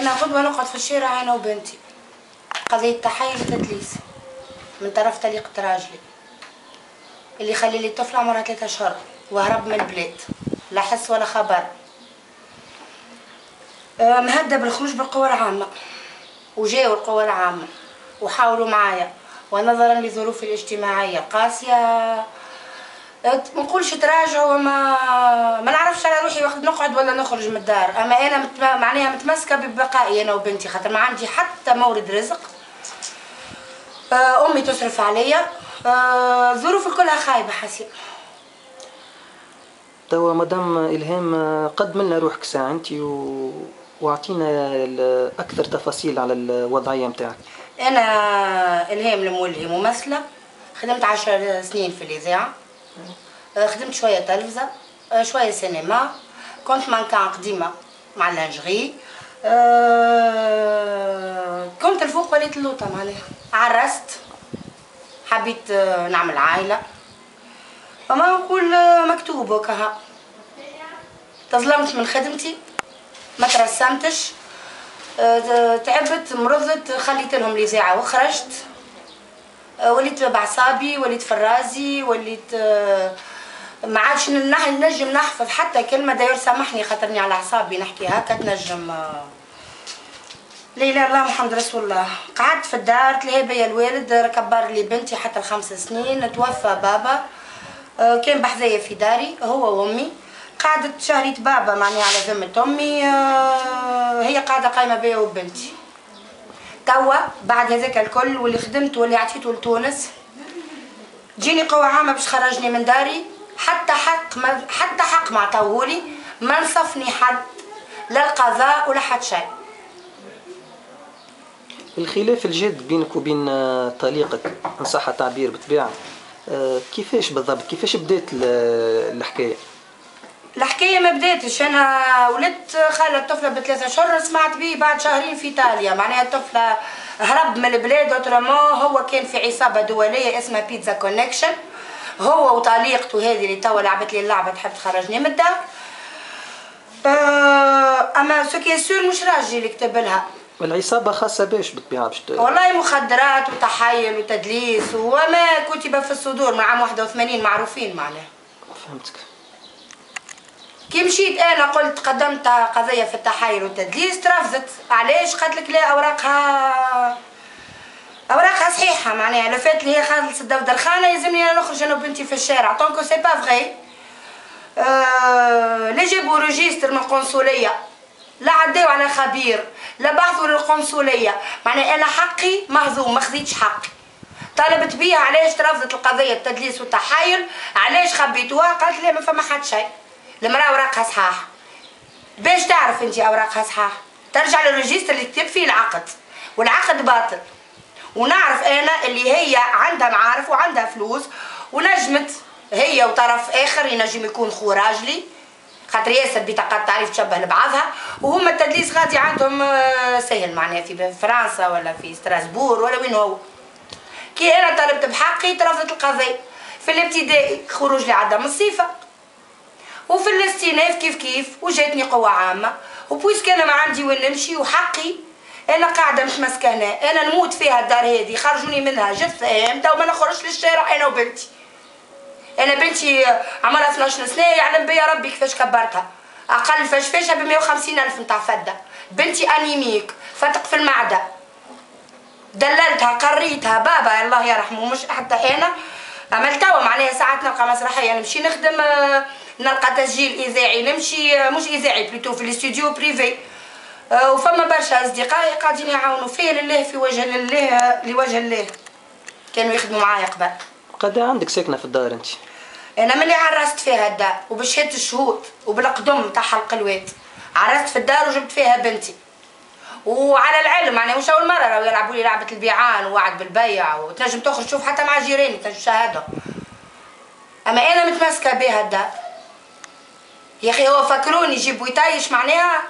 أنا غدوه نقعد في الشارع أنا وبنتي. قضيه تحيز وتدليس من طرف طليقة راجلي اللي خلي لي طفلة عمرها ثلاثة أشهر وهرب من البلاد. لا حس ولا خبر. آه، مهدد بالخروج بالقوى العامة. وجاوا القوى العامة. وحاولوا معايا. ونظرا لظروفي الاجتماعية. القاسية ما نقولش تراجعوا وما ما نعرفش على روحي وقت نقعد ولا نخرج من الدار. أما أنا مت... معناها متمسكة ببقائي أنا وبنتي خاطر ما عندي حتى مورد رزق. آه، أمي تصرف عليا. آه، ظروفي كلها خايبة حسين توا مدام إلهام قدم لنا روحك ساعة أنت و... واعطينا أكثر تفاصيل على الوضعية نتاعك أنا إلهام المولهي ممثله خدمت عشر سنين في الإذاعة. آه، خدمت شوية تلفزة. آه، شوية سينما. كنت مانكان قديمة مع اللانجري آه، كنت الفوق وليت اللوطة معناها. عرست. حبيت نعمل عائلة. فما نقول مكتوب وكها تظلمت من خدمتي. ما ترسمتش. تعبت مرضت خليت لهم الاذاعه وخرجت. آه، وليت بعصابي وليت فرازي وليت آه، ما عادش نجم نحفظ حتى كلمة. داير سامحني خاطرني على أعصابي. نحكي هكا تنجم آه، لا إله إلا الله محمد رسول الله. قعدت في الدار تلاقي بيا الوالد كبر لي بنتي حتى الخمس سنين. توفى بابا آه، كان بحذايا في داري هو وأمي. قعدت شهرية بابا معني على ذمة امي آه، هي قاعدة قايمة بيا وبنتي. توا بعد هذاك الكل واللي خدمت واللي عطيته لتونس. جيني قوة عامة باش خرجني من داري. حتى حق ما حتى حق ما عطاوهولي ما نصفني حد لا القضاء ولا حد شيء. الخلاف الجاد بينك وبين آه، طليقك إن صح التعبير بالطبيعه آه، كيفاش بالضبط؟ كيفاش بدات ال- الحكاية؟ الحكاية ما بداتش. أنا ولدت خالة الطفله بثلاثة اشهر سمعت بيه بعد شهرين في إيطاليا. معناها الطفلة هرب من البلاد autrement هو كان في عصابة دولية اسمها Pizza Connection هو وطليقته هذه اللي توا لعبت لي اللعبة تحب تخرجني من الدار. آه، أما ce qui est sûr مش راجلي اللي كتب لها. العصابه خاصة باش بالطبيعه باش والله مخدرات وتحايل وتدليس وما كتب في الصدور من عام 81 معروفين معناها. فهمتك. كي مشيت أنا قلت قدمت قضية في التحايل والتدليس ترفضت علاش؟ قالت لك لا أوراقها أوراقها صحيحة. معناها لو فات اللي هي خلصت دفتر خانه يلزمني أنا نخرج أنا وبنتي في الشارع. donc c'est pas vrai آه لا جابوا registre من القنصليه لا عداو على خبير. لا بعثوا للقنصلية. معناها أنا حقي مهضوم ما خذيتش حقي. طلبت بيها علاش ترفضت القضية التدليس والتحايل؟ علاش خبيتوها؟ قالت لي ما فما حد شيء. المراه اوراقها صحاح باش تعرف أنت اوراقها صحاح ترجع لل registre اللي كتب فيه العقد. والعقد باطل. ونعرف أنا اللي هي عندها معارف وعندها فلوس ونجمت هي وطرف آخر ينجم يكون خو راجلي. خاطر ياسر بطاقات تعريف تشبه لبعضها. وهم التدليس غادي عندهم آه، سهل معناها في فرنسا ولا في ستراسبور ولا وين هو. كي أنا طلبت بحقي ترفضت القضية. في الابتدائي خروج لي الصفة. وفي الاستئناف كيف كيف وجاتني قوة عامة. و puisque أنا ما عندي وين نمشي وحقي. أنا قاعدة متمسكة هنا أنا نموت فيها الدار هذه خرجوني منها جثام تو ما نخرجش للشارع أنا وبنتي. أنا بنتي عمرها 12 سنة يعلم بيا ربي كيفاش كبرتها. أقل فشفاشة ب 150 ألف نتاع فدة. بنتي anémique فتق في المعدة. دللتها قريتها بابا الله يرحمه مش حتى أنا. عملت توا معناها ساعات نلقى مسرحيه نمشي نخدم آه، نلقى تسجيل إذاعي نمشي آه، مش إذاعي plutôt في الاستوديو privé آه، وفما برشا اصدقائي قاعدين يعاونوا فيا لله في وجه لله لوجه الله. كانوا يخدموا معايا قبل. قد عندك ساكنة في الدار أنت؟ أنا ملي عرست فيها الدار وبشهاده الشهود وبالقدم تاع حلق الواد. عرست في الدار وجبت فيها بنتي. وعلى العلم يعني مش أول مرة راهو يلعبوا لي لعبة البيعان ووعد بالبيع وتنجم تخرج تشوف حتى مع جيراني تنجم تشاهدهم أما أنا متمسكة بها الدار يا أخي هو فكروني يجيبوا يطيش معناها.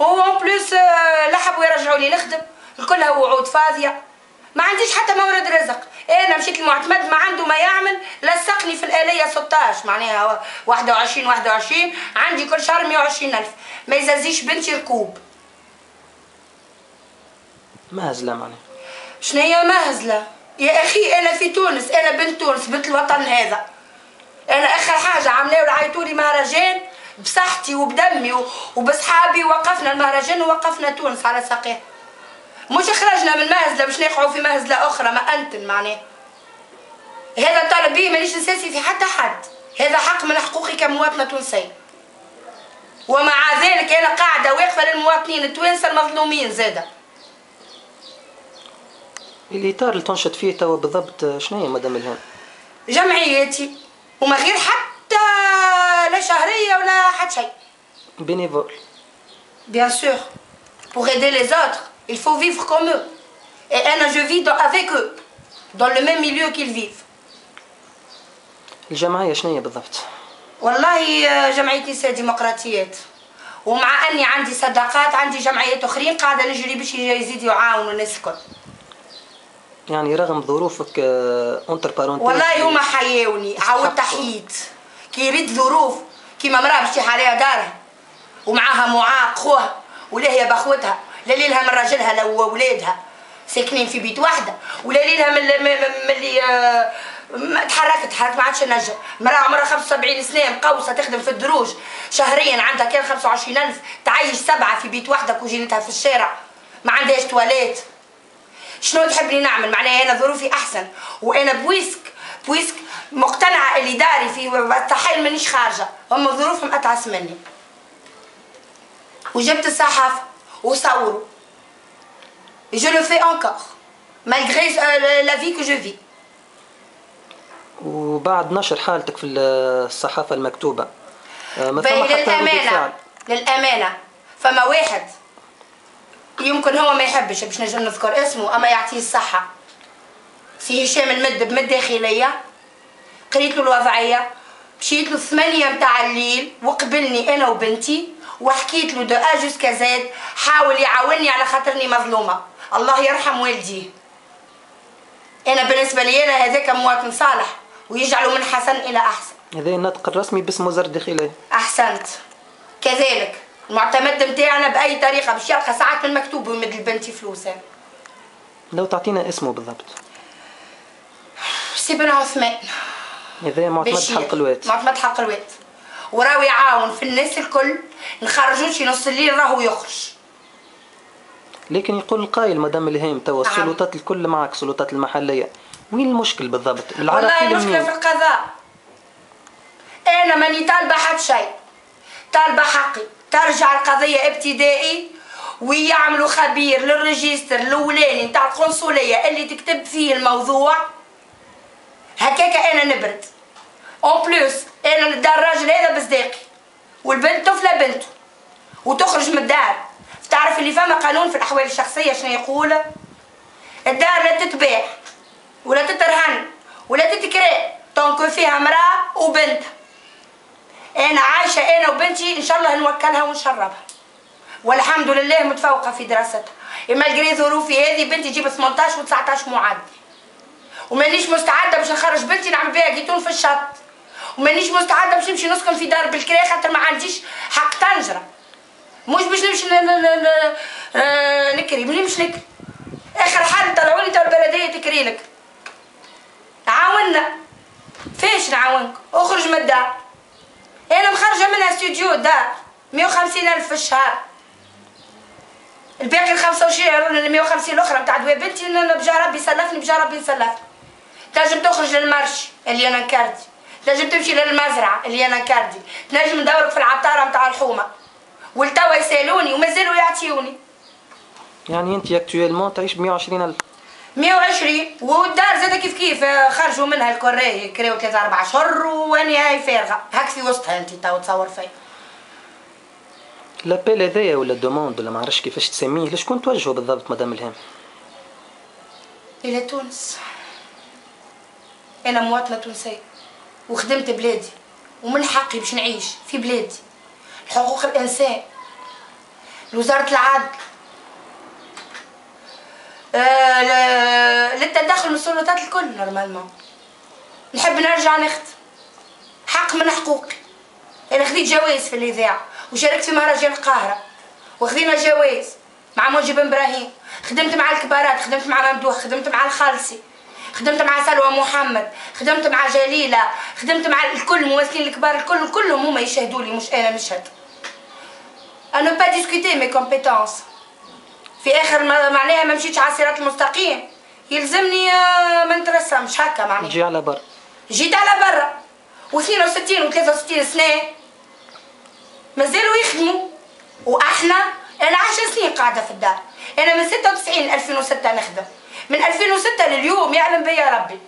هو اون بلوس لا حبوا يرجعوا لي نخدم. الكلها وعود فاضية. ما عنديش حتى مورد رزق. أنا مشيت المعتمد ما عنده ما يعمل لصقني في الاليه 16 معناها 21 21 عندي كل شهر 120 ألف. ما يزازيش بنتي ركوب. مهزلة معناها. شنو هي مهزلة؟ يا أخي أنا في تونس أنا بنت تونس بنت الوطن هذا. أنا آخر حاجة عملوا عيطوا لي مهرجان بصحتي وبدمي وبصحابي وقفنا المهرجان ووقفنا تونس على ساقيه مش خرجنا من مهزلة باش نقعوا في مهزلة أخرى ما أنتن معناه هذا طالب بيه مانيش نساسي في حتى حد هذا حق من حقوقي كمواطنة تونسية. ومع ذلك أنا قاعدة واقفة للمواطنين التوانسة المظلومين زادة. الاطار اللي تنشط فيه توا بالضبط شنو هي مدام الهام جمعياتي. وما غير حتى لا شهرية ولا حتى شيء. bénévole bien sûr. Pour aider les autres il faut vivre comme eux. Et أنا je vis dans, avec eux dans le même milieu qu'ils vivent. الجمعيه شنو هي بالضبط؟ والله آه، جمعيتي نساء ديمقراطيات. ومع أني عندي صداقات عندي جمعيات أخرين قاعدة نجري باش يزيدوا يعاونوا الناس الكل. يعني رغم ظروفك entre parenthèses والله هما حياوني عاودت حييت كي ريت ظروف كيما مرأة باش عليها دارها. ومعاها معاق خوها ولا هي بأخوتها. لا ليلها من راجلها لو ولادها. ساكنين في بيت واحدة. ولا ليلها من اللي آه، تحركت تحركت ما عادش نجم. مرأة عمرها 75 سنة مقوسة تخدم في الدروج. شهريا عندها كان 25000 تعيش سبعة في بيت واحدة كوجينتها في الشارع. ما عندهاش تواليت. شنو تحبني نعمل؟ معناها أنا ظروفي أحسن. وأنا puisque puisque مقتنعة اللي داري في مستحيل مانيش خارجة. هم ظروفهم أتعس مني. وجبت الصحافة وصوروا. Je le fais encore. Malgré euh, la vie que je vis. وبعد نشر حالتك في الصحافة المكتوبة. آه، ما ثم حتى ردود للأمانة للأمانة. فما واحد يمكن هو ما يحبش باش نجم نذكر اسمه أما يعطيه الصحة. سي هشام المدب من الداخليه قريت له الوضعية مشيت له الثمانية متاع الليل وقبلني أنا وبنتي وحكيت له دو أ jusqu'à زاد حاول يعاوني على خاطرني مظلومة. الله يرحم والديه. أنا بالنسبة لي أنا هذاك مواطن صالح. ويجعله من حسن إلى أحسن. هذا النطق الرسمي باسم وزاره الداخلية. أحسنت. كذلك المعتمد نتاعنا بأي طريقة باش يلقى ساعات من المكتوب ويمد لبنتي فلوسها لو تعطينا اسمه بالضبط. سي بن عثمان. هذا معتمد. حلق الوات معتمد حق الوات وراهو يعاون في الناس الكل نخرجوا شي نص الليل راهو يخرج. لكن يقول القائل مدام الهام توا نعم. السلطات الكل معك السلطات المحلية. وين المشكل بالضبط؟ والله العراقيل المشكلة في القضاء. أنا ماني طالبة حد شيء. طالبة حقي. ترجع القضية ابتدائي ويعملوا خبير للريجستر الأولاني نتاع القنصلية اللي تكتب فيه الموضوع. هكاكا أنا نبرد. en plus أنا ندار الراجل هذا بصداقي والبنت طفلة بنته. وتخرج من الدار. تعرف اللي فما قانون في الأحوال الشخصية شنو يقول؟ الدار لا تتباع. ولا تترهن ولا تتكرا tant que فيها امراه وبنتها أنا عايشة أنا وبنتي إن شاء الله نوكلها ونشربها. والحمد لله متفوقة في دراستها. malgré ظروفي هذه بنتي تجيب 18 و19 معدل ومانيش مستعدة باش نخرج بنتي نعمل بها جيتون في الشط. ومانيش مستعدة باش نمشي نسكن في دار بالكرا خاطر ما عنديش حق طنجره مش باش نمشي آه، نكري مش نمشي نكري. آخر حل طلعوا لي تو البلدية تكري لك. عاونا فيش نعاونك. اخرج من الدار. أنا مخرجة منها استوديو دار. 150 ألف في الشهر. الباقي ال 25 ال 150 الأخرى نتاع دواء بنتي أنا بجا ربي سلفني بجا ربي نسلفني تنجم تخرج لل marché اللي أنا نكردي تنجم تمشي للمزرعة اللي أنا نكردي تنجم ندورك في العطارة نتاع الحومة. والتوا يسألوني ومازالوا يعطيوني. يعني انت actuellement تعيش ب 120 ألف. 120 والدار زاد كيف كيف؟ آه، خرجوا منها الكراي كراو ثلاثة أربع شهر وأني هاي فارغة. هاك في وسطها أنت تو تصور فيا l'appel هذايا ولا ال demande ولا ما كيفاش تسميه. لشكون توجهه بالضبط مدام الهام؟ إلى تونس. أنا مواطنة تونسية وخدمت بلادي ومن حقي باش نعيش في بلادي. حقوق الإنسان لوزارة العدل للتدخل من السلطات الكل normalement. نحب نرجع نخت. حق من حقوقي أنا خذيت جوائز في الإذاعة وشاركت في مهرجان القاهرة وخذينا جوائز مع موجب إبراهيم. خدمت مع الكبارات خدمت مع ممدوح خدمت مع الخالصي خدمت مع سلوى محمد خدمت مع جليلة خدمت مع الكل الممثلين الكبار الكل كلهم هما يشهدوا لي مش أنا نشهد. أنا pas discuter mes compétences في آخر معناها ما مشيتش على الصراط المستقيم. يلزمني آه، ما نترسمش هكا معناها. تجي على برا. جيت على برا. و62 و 63 سنة. مازالوا يخدموا. وأحنا أنا 10 سنين قاعدة في الدار. أنا من 96 ل 2006 نخدم. من 2006 لليوم يعلم بيا ربي.